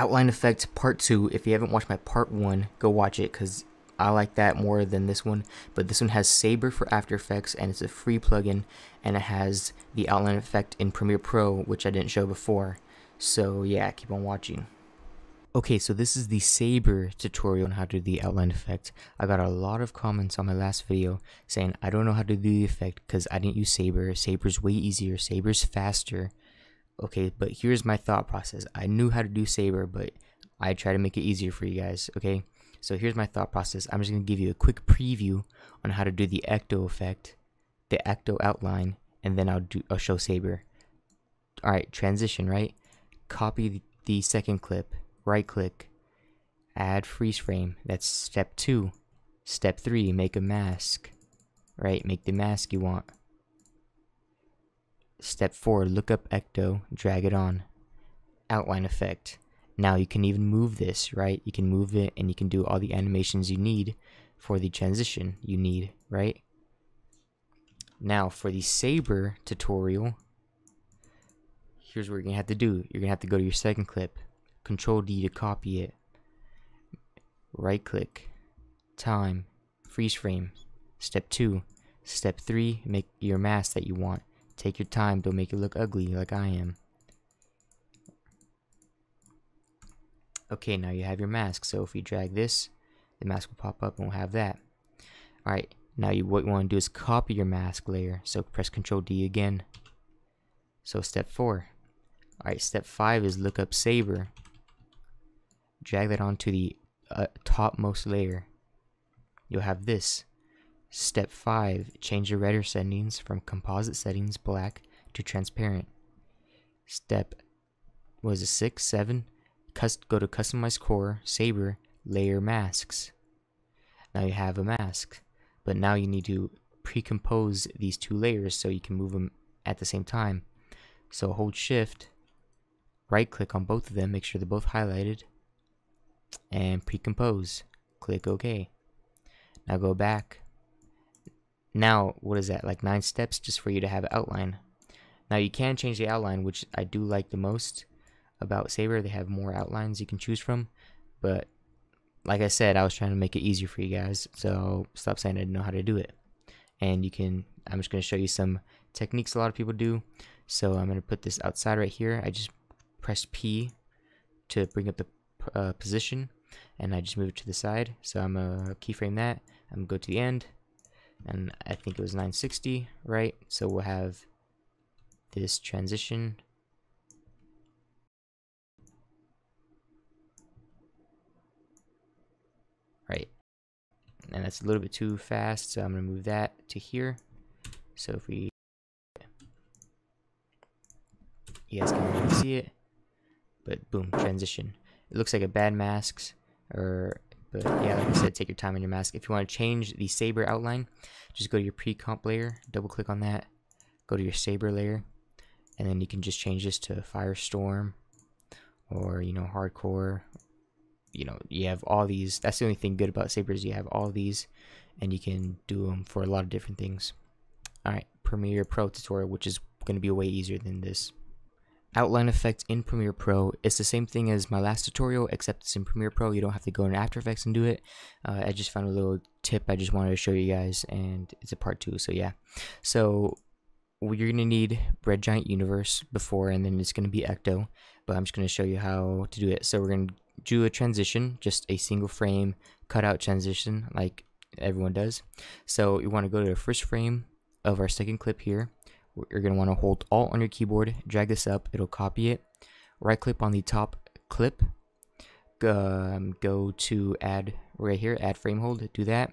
Outline Effect Part 2. If you haven't watched my Part 1, go watch it because I like that more than this one. But this one has Saber for After Effects and it's a free plugin and it has the outline effect in Premiere Pro, which I didn't show before. So yeah, keep on watching. Okay, so this is the Saber tutorial on how to do the outline effect. I got a lot of comments on my last video saying I don't know how to do the effect because I didn't use Saber. Saber's way easier, Saber's faster. Okay, but here's my thought process. I knew how to do Saber, but I try to make it easier for you guys, okay? So here's my thought process. I'm just going to give you a quick preview on how to do the Ecto effect, the Ecto outline, and then I'll do I'll show Saber. Alright, transition, right? Copy the second clip, right click, add freeze frame. That's step two. Step three, make a mask. Right, make the mask you want. Step four, look up Ecto, drag it on. Outline effect. Now you can even move this, right? You can move it and you can do all the animations you need for the transition you need, right? Now for the Saber tutorial, here's what you're gonna have to do. You're gonna have to go to your second clip, Control D to copy it, right click, time, freeze frame, step two, step three, make your mask that you want. Take your time, don't make it look ugly like I am. Okay, now you have your mask. So if you drag this, the mask will pop up and we'll have that. Alright, now you what you want to do is copy your mask layer. So press Control D again. So step 4. Alright, step 5 is look up Saber. Drag that onto the uh, topmost layer. You'll have this. Step 5, change your render settings from composite settings black to transparent. Step was it 6, 7, go to customize core, saber, layer masks. Now you have a mask, but now you need to pre-compose these two layers so you can move them at the same time. So hold shift, right click on both of them, make sure they're both highlighted, and pre-compose. Click OK. Now go back. Now, what is that, like 9 steps just for you to have an outline. Now you can change the outline, which I do like the most about Saber. They have more outlines you can choose from. But like I said, I was trying to make it easier for you guys. So stop saying I didn't know how to do it. And you can, I'm just going to show you some techniques a lot of people do. So I'm going to put this outside right here. I just press P to bring up the uh, position. And I just move it to the side. So I'm going to keyframe that. I'm going to go to the end. And I think it was 960, right? So we'll have this transition. Right. And that's a little bit too fast so I'm gonna move that to here. So if we you guys can see it. But boom transition. It looks like a bad masks or but yeah like I said take your time on your mask. If you want to change the saber outline just go to your pre-comp layer double click on that go to your saber layer and then you can just change this to firestorm or you know hardcore. You know you have all these that's the only thing good about sabers you have all these and you can do them for a lot of different things. All right premiere pro tutorial which is going to be way easier than this outline effect in premiere pro it's the same thing as my last tutorial except it's in premiere pro you don't have to go in after effects and do it uh, i just found a little tip i just wanted to show you guys and it's a part two so yeah so you're gonna need red giant universe before and then it's gonna be ecto but i'm just gonna show you how to do it so we're gonna do a transition, just a single frame cutout transition like everyone does. So you want to go to the first frame of our second clip here. You're going to want to hold Alt on your keyboard, drag this up, it'll copy it. Right click on the top clip, um, go to add right here, add frame hold, do that.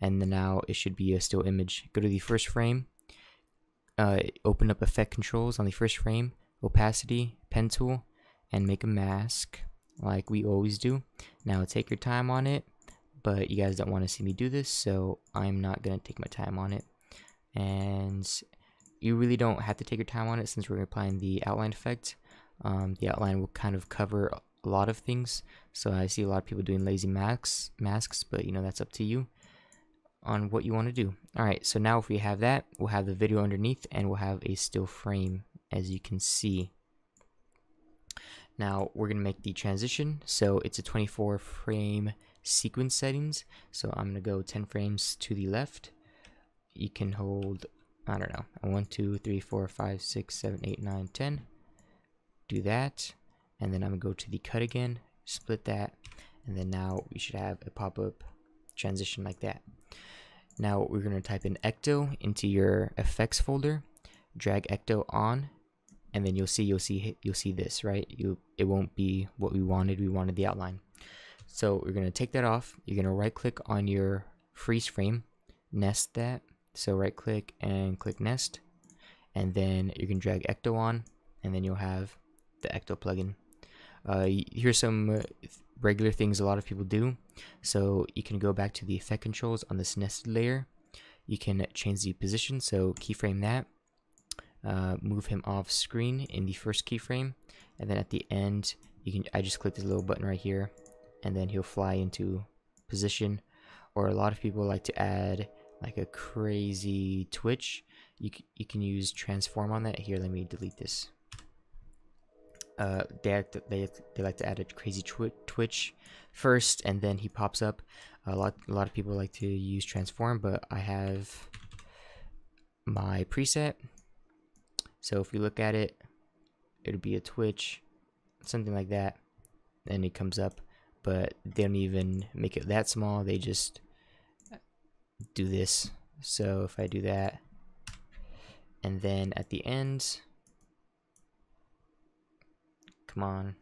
And then now it should be a still image. Go to the first frame, uh, open up effect controls on the first frame, opacity, pen tool, and make a mask like we always do. Now take your time on it, but you guys don't want to see me do this, so I'm not going to take my time on it. And you really don't have to take your time on it since we're applying the outline effect. Um, the outline will kind of cover a lot of things. So I see a lot of people doing lazy masks, masks, but you know that's up to you on what you want to do. Alright, so now if we have that, we'll have the video underneath and we'll have a still frame as you can see. Now we're gonna make the transition. So it's a 24 frame sequence settings. So I'm gonna go 10 frames to the left. You can hold, I don't know, 1, 2, 3, 4, 5, 6, 7, 8, 9, 10. Do that. And then I'm gonna go to the cut again, split that, and then now we should have a pop-up transition like that. Now we're going to type in Ecto into your effects folder, drag Ecto on, and then you'll see you'll see you'll see this right. You it won't be what we wanted. We wanted the outline. So we're going to take that off. You're going to right click on your freeze frame, nest that. So right click and click nest, and then you can drag Ecto on, and then you'll have the Ecto plugin. Uh, here's some uh, regular things a lot of people do. So you can go back to the effect controls on this nested layer. You can change the position, so keyframe that. Uh, move him off screen in the first keyframe, and then at the end, you can. I just click this little button right here, and then he'll fly into position. Or a lot of people like to add like a crazy twitch. You you can use transform on that. Here, let me delete this uh, they, they, they like to add a crazy twi twitch first and then he pops up a lot a lot of people like to use transform but I have my preset so if we look at it it'll be a twitch something like that and it comes up but they don't even make it that small they just do this so if I do that and then at the end Come on.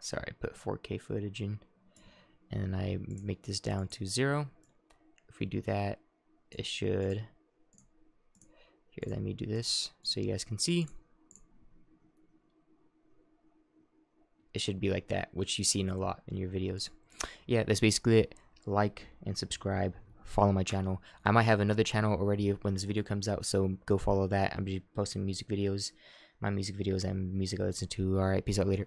Sorry, I put 4K footage in. And then I make this down to zero. If we do that, it should... Here, let me do this so you guys can see. It should be like that, which you see in a lot in your videos. Yeah, that's basically it. Like and subscribe. Follow my channel. I might have another channel already when this video comes out, so go follow that. I'm posting music videos my music videos and music I listen to. Alright, peace out later.